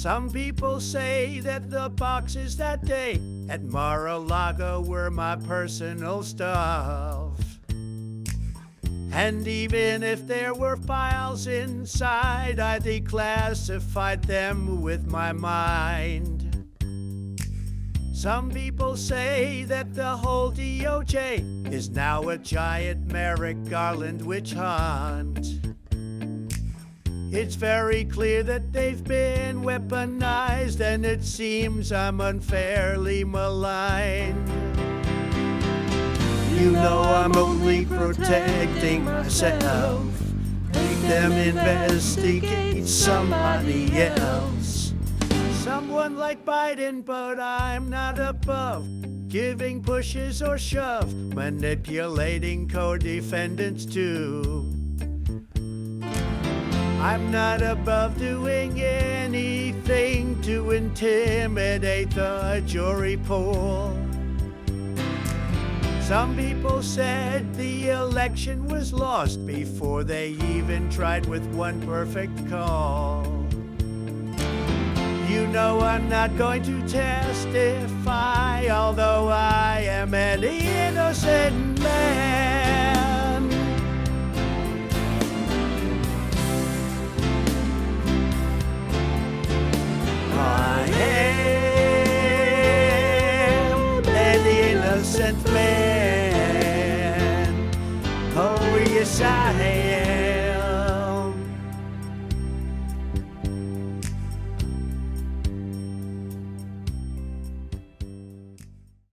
Some people say that the boxes that day at Mar-a-Lago were my personal stuff. And even if there were files inside, I declassified them with my mind. Some people say that the whole DOJ is now a giant Merrick Garland witch hunt. It's very clear that they've been weaponized, and it seems I'm unfairly maligned. You know I'm only protecting myself. Make them investigate somebody else. Someone like Biden, but I'm not above giving pushes or shove, manipulating co-defendants too. I'm not above doing anything to intimidate the jury pool. Some people said the election was lost before they even tried with one perfect call. You know I'm not going to testify, although I am an innocent man. Innocent man. Oh, yes, I